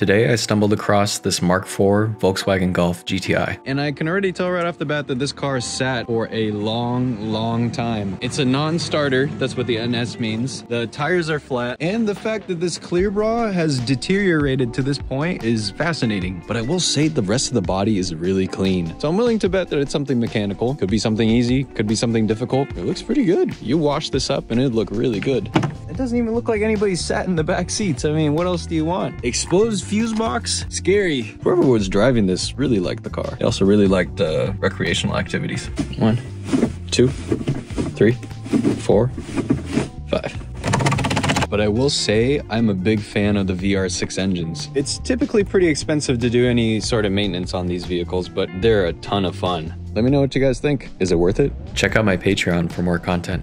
Today I stumbled across this Mark IV Volkswagen Golf GTI. And I can already tell right off the bat that this car sat for a long, long time. It's a non-starter, that's what the NS means. The tires are flat, and the fact that this clear bra has deteriorated to this point is fascinating. But I will say the rest of the body is really clean. So I'm willing to bet that it's something mechanical. Could be something easy, could be something difficult. It looks pretty good. You wash this up and it'd look really good. Doesn't even look like anybody sat in the back seats. I mean, what else do you want? Exposed fuse box? Scary. Whoever was driving this really liked the car. They also really liked uh, recreational activities. One, two, three, four, five. But I will say I'm a big fan of the VR6 engines. It's typically pretty expensive to do any sort of maintenance on these vehicles, but they're a ton of fun. Let me know what you guys think. Is it worth it? Check out my Patreon for more content.